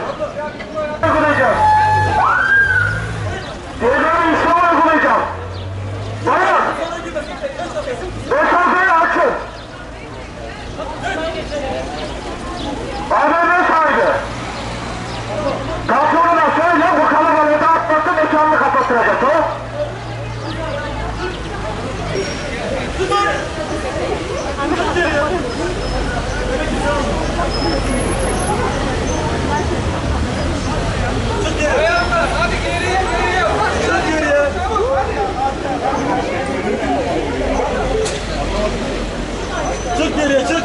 Vai!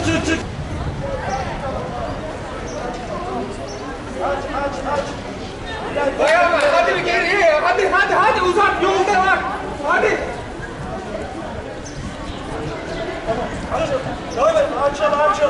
Çık çık çık. Bayan var. Hadi bir geriye. Hadi hadi hadi uzak yolda var. Hadi. Devam et açıl açıl.